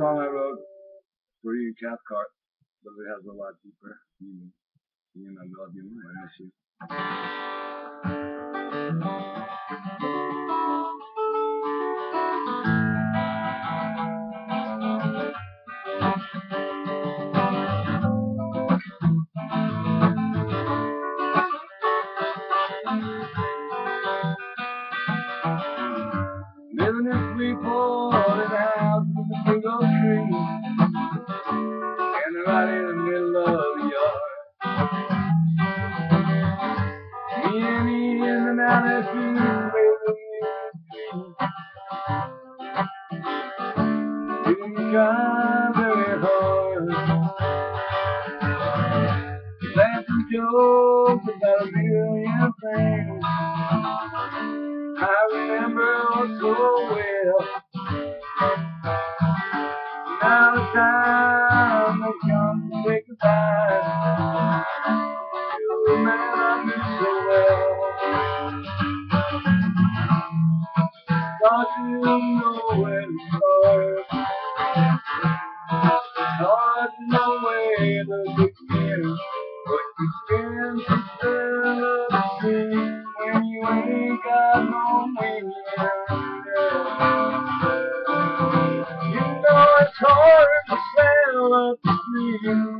song I wrote for you, Cathcart, but it has a lot deeper meaning. You know, I love you, I miss you. Try very hard. Laughing jokes about a million things. I remember oh so well. Now the time has come to say goodbye to a man I knew so well. Thought you know where to start. Hard to sail up the street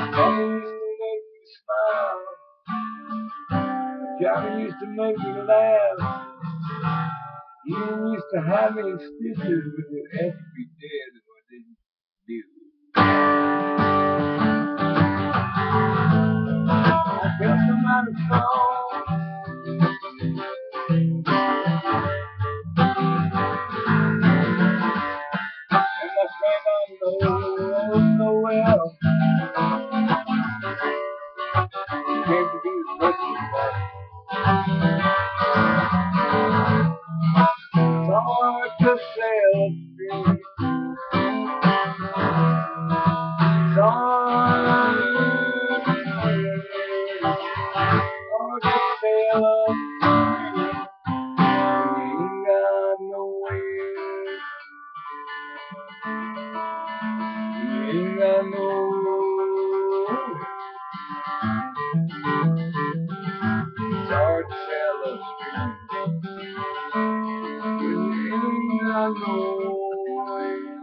Johnny make me smile. Johnny used to make me laugh. He used to have me in stitches with that I didn't do. To sail hard, hard to sail stream. away.